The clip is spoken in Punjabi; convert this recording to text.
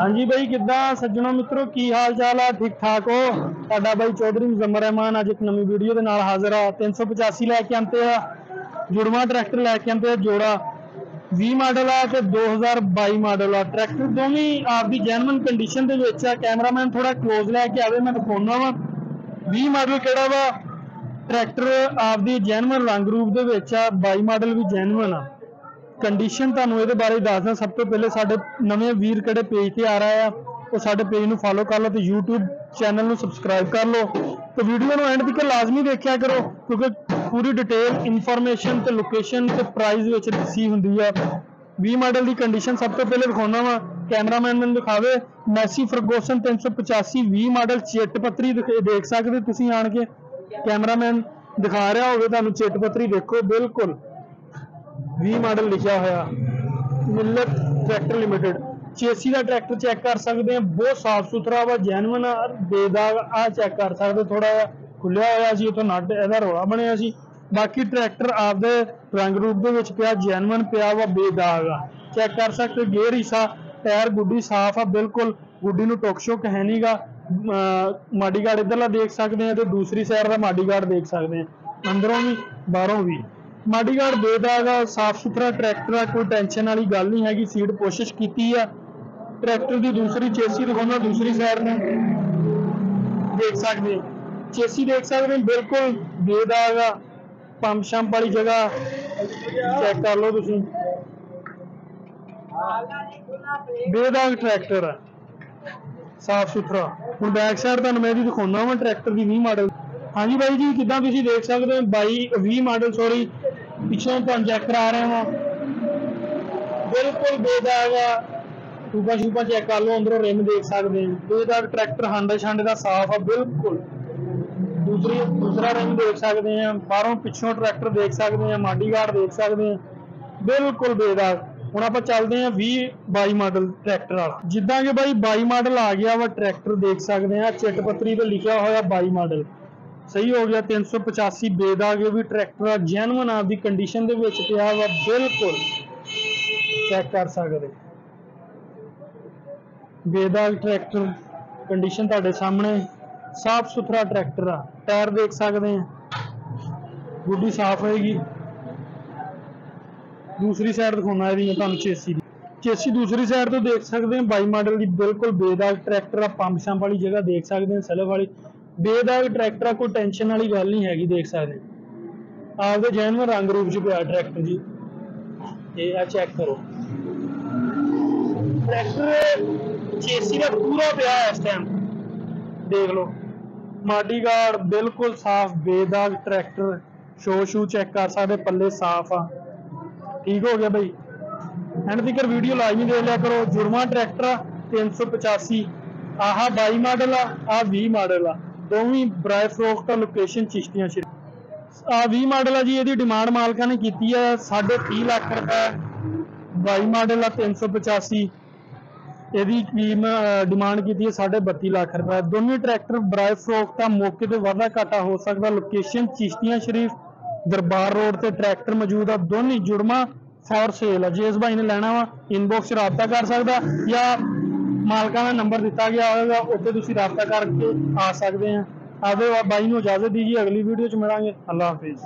ਹਾਂਜੀ ਬਾਈ, ਕਿੱਦਾਂ? ਸੱਜਣੋ ਮਿੱਤਰੋ, ਕੀ ਹਾਲ ਚਾਲ ਆ? ਠੀਕ ਠਾਕ ਹੋ? ਸਾਡਾ ਬਾਈ ਚੌਧਰੀ ਮੁਜ਼ਮਰ ਰਹਿਮਾਨ ਅੱਜ ਇੱਕ ਨਵੀਂ ਵੀਡੀਓ ਦੇ ਨਾਲ ਹਾਜ਼ਰ ਆ। 385 ਲੈ ਕੇ ਆਂਤੇ ਆ, ਜੁੜਵਾ ਟਰੈਕਟਰ ਲੈ ਕੇ ਆਂਤੇ ਆ, ਜੋੜਾ 20 ਮਾਡਲ ਆ ਤੇ 2022 ਮਾਡਲ ਆ। ਟਰੈਕਟਰ ਦੋਵੇਂ ਆਪਦੀ ਜੈਨੂਇਨ ਕੰਡੀਸ਼ਨ ਦੇ ਵਿੱਚ ਆ। ਕੈਮਰਾਮੈਨ ਥੋੜਾ ক্লোਜ਼ ਲੈ ਕੇ ਆਵੇ, ਮੈਂ ਦਿਖਾਉਣਾ ਵਾ। 20 ਮਾਡਲ ਕਿਹੜਾ ਵਾ? ਟਰੈਕਟਰ ਆਪਦੀ ਜੈਨੂਇਨ ਰੰਗ ਰੂਪ ਦੇ ਵਿੱਚ ਆ 22 ਮਾਡਲ ਵੀ ਜੈਨੂਇਨ ਆ। ਕੰਡੀਸ਼ਨ ਤੁਹਾਨੂੰ ਇਹਦੇ ਬਾਰੇ ਦੱਸਦਾ। ਸਭ ਤੋਂ ਪਹਿਲੇ ਸਾਡੇ ਨਵੇਂ ਵੀਰ ਕਿਹੜੇ ਪੇਜ ਤੇ ਆ ਰਿਹਾ ਆ, ਉਹ ਸਾਡੇ ਪੇਜ ਨੂੰ ਫੋਲੋ ਕਰ ਲਓ ਤੇ YouTube ਚੈਨਲ ਨੂੰ ਸਬਸਕ੍ਰਾਈਬ ਕਰ ਲਓ। ਤੇ ਵੀਡੀਓ ਨੂੰ ਐਂਡ ਤੱਕ ਲਾਜ਼ਮੀ ਦੇਖਿਆ ਕਰੋ, ਕਿਉਂਕਿ ਪੂਰੀ ਡਿਟੇਲ ਇਨਫੋਰਮੇਸ਼ਨ ਤੇ ਲੋਕੇਸ਼ਨ ਤੇ ਪ੍ਰਾਈਸ ਵਿੱਚ ਦੱਸੀ ਹੁੰਦੀ ਆ। 20 ਮਾਡਲ ਦੀ ਕੰਡੀਸ਼ਨ ਸਭ ਤੋਂ ਪਹਿਲੇ ਦਿਖਾਉਣਾ ਵਾ ਕੈਮਰਾਮੈਨ ਮੈਨੂੰ ਦਿਖਾਵੇ। ਮੈਸੀ ਫਰਗੂਸਨ 385 20 ਮਾਡਲ ਚਿੱਟ ਪੱਤਰੀ ਦਿਖ- ਦੇਖ ਸਕਦੇ ਤੁਸੀਂ ਆਣ ਕੇ। ਕੈਮਰਾਮੈਨ ਦਿਖਾ ਰਿਹਾ ਹੋਵੇ ਤੁਹਾਨੂੰ ਚਿੱਟ ਪੱਤਰੀ, ਦੇਖੋ ਬਿਲਕੁਲ। 20 ਮਾਡਲ ਲਿਖਿਆ ਹੋਇਆ ਮਿਲਤ ਟਰੈਕਟਰ ਲਿਮਟਿਡ। ਚੇਸੀ ਦਾ ਟਰੈਕਟਰ ਚੈੱਕ ਕਰ ਸਕਦੇ ਆ ਬਹੁਤ ਸਾਫ਼ ਸੁਥਰਾ ਵਾ ਜੈਨੂਇਨ ਆ, ਬੇਦਾਗ ਆ ਚੈੱਕ ਕਰ ਸਕਦੇ ਥੋੜਾ ਜਿਹਾ। ਖੁੱਲਿਆ ਹੋਇਆ ਸੀ, ਉਥੋਂ ਨਟ, ਇਹਦਾ ਰੋਲਾ ਬਣਿਆ ਸੀ। ਬਾਕੀ ਟਰੈਕਟਰ ਆਪਦੇ ਰੰਗ ਰੂਪ ਦੇ ਵਿੱਚ ਪਿਆ ਜੈਨੂਇਨ ਪਿਆ ਵਾ, ਬੇਦਾਗ ਆ। ਚੈੱਕ ਕਰ ਸਕਦੇ ਗੇਅਰ ਹਿੱਸਾ ਟਾਇਰ ਗੁੱਡੀ ਸਾਫ਼ ਆ, ਬਿਲਕੁਲ। ਗੁੱਡੀ ਨੂੰ ਟੋਕ ਸ਼ੋਕ ਹੈ ਨਹੀਂਗਾ ਮਾਡੀ ਗਾਰਡ ਇਧਰਲਾ ਦੇਖ ਸਕਦੇ ਆ ਤੇ ਦੂਸਰੀ ਸਾਈਡ ਦਾ ਮਾਡੀਗਾਰਡ ਦੇਖ ਸਕਦੇ ਆ ਅੰਦਰੋਂ ਵੀ, ਬਾਹਰੋਂ ਵੀ। ਮਾਡੀਗਾਰਡ ਬੇਦਾਗ ਆ, ਸਾਫ਼ ਸੁਥਰਾ ਟਰੈਕਟਰ ਆ, ਕੋਈ ਟੈਨਸ਼ਨ ਵਾਲੀ ਗੱਲ ਨਹੀਂ ਹੈਗੀ ਸੀਟ ਕੋਸ਼ਿਸ਼ ਕੀਤੀ ਆ। ਟਰੈਕਟਰ ਦੀ ਦੂਸਰੀ ਚੇਸੀ ਦਿਖਾਉਣਾ ਦੂਸਰੀ ਸਾਈਡ ਨੂੰ। ਦੇਖ ਸਕਦੇ ਚੇਸੀ ਦੇਖ ਸਕਦੇ ਬਿਲਕੁਲ ਬੇਦਾਗ ਆ, ਪੰਪ ਸ਼ੰਪ ਵਾਲੀ ਜਗ੍ਹਾ। ਚੈੱਕ ਕਰ ਲਓ ਤੁਸੀਂ। ਬੇਦਾਗ ਟਰੈਕਟਰ ਆ। ਸਾਫ਼ ਸੁਥਰਾ। ਹੁਣ ਬੈਕ ਸਾਈਡ ਤੁਹਾਨੂੰ ਮੈਂ ਇਹਦੀ ਦਿਖਾਉਣਾ ਵਾ, ਟਰੈਕਟਰ ਦੀ 20 ਮਾਡਲ ਹਾਂਜੀ ਬਾਈ ਜੀ, ਕਿਦਾਂ ਤੁਸੀਂ ਦੇਖ ਸਕਦੇ ਹੋ 22 20 ਮਾਡਲ ਸੌਰੀ ਪਿੱਛੋਂ ਤੁਹਾਨੂੰ ਚੈੱਕ ਕਰਾ ਰਹੇ ਹਾਂ ਬਿਲਕੁਲ ਬੇਦਾਗ ਆ। ਟੂਬਾ ਸ਼ੂਬਾ ਚੈੱਕ ਕਰ ਲਓ, ਅੰਦਰੋਂ ਰਿਮ ਦੇਖ ਸਕਦੇ ਹੋ ਬੇਦਾਗ ਟਰੈਕਟਰ ਹੰਡ ਛੰਡ ਦਾ ਸਾਫ਼ ਆ, ਬਿਲਕੁਲ। ਦੂਸਰੀ, ਦੂਸਰਾ ਰਿਮ ਦੇਖ ਸਕਦੇ ਆ। ਬਾਹਰੋਂ ਪਿੱਛੋਂ ਟਰੈਕਟਰ ਦੇਖ ਸਕਦੇ ਆ, ਮਾਡੀ ਗਾਰਡ ਦੇਖ ਸਕਦੇ ਆ। ਬਿਲਕੁਲ ਬੇਦਾਗ। ਹੁਣ ਆਪਾਂ ਚੱਲਦੇ ਆ 20 22 ਮਾਡਲ ਟਰੈਕਟਰ ਵਾਲਾ। ਜਿੱਦਾਂ ਕਿ ਬਾਈ 22 ਮਾਡਲ ਆ ਗਿਆ ਵਾ ਟਰੈਕਟਰ ਦੇਖ ਸਕਦੇ ਆ। ਚਿੱਟ ਪੱਤਰੀ ਤੇ ਲਿਖਿਆ ਹੋਇਆ 22 ਮਾਡਲ। ਸਹੀ ਹੋ ਗਿਆ 385 ਬੇਦਾਗ ਇਹ ਵੀ ਟਰੈਕਟਰ ਆ ਜੈਨੂਇਨ ਆਪਦੀ ਕੰਡੀਸ਼ਨ ਦੇ ਵਿੱਚ ਪਿਆ ਵਾ, ਬਿਲਕੁਲ ਚੈੱਕ ਕਰ ਸਕਦੇ। ਬੇਦਾਗ ਟਰੈਕਟਰ ਕੰਡੀਸ਼ਨ ਤੁਹਾਡੇ ਸਾਹਮਣੇ, ਸਾਫ਼ ਸੁਥਰਾ ਟਰੈਕਟਰ ਆ, ਟਾਇਰ ਦੇਖ ਸਕਦੇ ਆ। ਗੁੱਡੀ ਸਾਫ਼ ਹੋਏਗੀ। ਦੂਸਰੀ ਸਾਈਡ ਦਿਖਾਉਣਾ ਇਹਦੀ ਮੈਂ ਤੁਹਾਨੂੰ ਚੇਸੀ ਦੀ। ਚੇਸੀ ਦੂਸਰੀ ਸਾਈਡ ਤੋਂ ਦੇਖ ਸਕਦੇ ਆ 22 ਮਾਡਲ ਦੀ ਬਿਲਕੁਲ ਬੇਦਾਗ ਟਰੈਕਟਰ ਆ ਪੰਪ ਸ਼ੰਪ ਵਾਲੀ ਜਗ੍ਹਾ ਦੇਖ ਸਕਦੇ ਆ, ਸਲਵ ਵਾਲੀ। ਬੇਦਾਗ ਟਰੈਕਟਰ ਆ, ਕੋਈ ਟੈਨਸ਼ਨ ਵਾਲੀ ਗੱਲ ਨਹੀਂ ਹੈਗੀ, ਦੇਖ ਸਕਦੇ ਆਪਦੇ ਜੈਨੂਇਨ ਰੰਗ ਰੂਪ ਚ ਪਿਆ ਟਰੈਕਟਰ ਜੀ। ਇਹ ਆ ਚੈੱਕ ਕਰੋ। ਟਰੈਕਟਰ ਚੇਸੀ ਦਾ ਪੂਰਾ ਪਿਆ ਇਸ ਟਾਈਮ ਦੇਖ ਲਓ। ਮਾਡੀ ਗਾਰਡ ਬਿਲਕੁਲ ਸਾਫ਼, ਬੇਦਾਗ ਟਰੈਕਟਰ ਸ਼ੋ ਸ਼ੂ ਚੈੱਕ ਕਰ ਸਕਦੇ, ਪੱਲੇ ਸਾਫ਼ ਆ। ਠੀਕ ਹੋ ਗਿਆ ਬਈ। ਐਂਡ ਤੀਕਰ ਵੀਡੀਓ ਲਾਜ਼ਮੀ ਦੇਖ ਲਿਆ ਕਰੋ। ਜੁਰਮਾ ਟਰੈਕਟਰ ਆ 385 ਆਹ 22 ਮਾਡਲ ਆ, ਆਹ 20 ਮਾਡਲ ਆ। ਦੋਵੇਂ ਬਰਾਏ ਫਰੋਕ ਲੋਕੇਸ਼ਨ ਚਿਸ਼ਤੀਆਂ ਸ਼੍ਰੀ ਆ 20 ਮਾਡਲ ਆ ਜੀ, ਇਹਦੀ ਡਿਮਾਂਡ ਮਾਲਕਾਂ ਨੇ ਕੀਤੀ ਆ 30 ਲੱਖ ਰੁਪਏ। 22 ਮਾਡਲ ਆ 385 ਇਹਦੀ ਕੀਮ ਡਿਮਾਂਡ ਕੀਤੀ ਹੈ 32.5 ਲੱਖ ਰੁਪਏ। ਦੋਨੇ ਟਰੈਕਟਰ ਬਰਾਏ ਫਰੋਕ ਦਾ ਮੌਕੇ ਤੇ ਵਾਧਾ ਘਾਟਾ ਹੋ ਸਕਦਾ ਲੋਕੇਸ਼ਨ ਚਿਸ਼ਤੀਆਂ ਸ਼ਰੀਫ ਦਰਬਾਰ ਰੋਡ ਤੇ ਟਰੈਕਟਰ ਮੌਜੂਦ ਆ, ਦੋਨੇ ਜੁੜਮਾ ਫॉर ਸੇਲ ਆ। ਜੇ ਇਸ ਭਾਈ ਨੇ ਲੈਣਾ ਵਾ ਇਨਬਾਕਸ ਰਾਬਤਾ ਕਰ ਸਕਦਾ ਜਾਂ ਮਾਲਕਾਂ ਦਾ ਨੰਬਰ ਦਿੱਤਾ ਗਿਆ ਹੋਵੇਗਾ, ਉੱਥੇ ਤੁਸੀਂ ਰਾਬਤਾ ਕਰਕੇ ਆ ਸਕਦੇ ਆ। ਆਵੇ ਬਾਈ ਨੂੰ ਇਜਾਜ਼ਤ ਦੀਜੀ, ਅਗਲੀ ਵੀਡੀਓ ਚ ਮਿਲਾਂਗੇ। ਅੱਲਾ ਹਾਫਿਜ਼।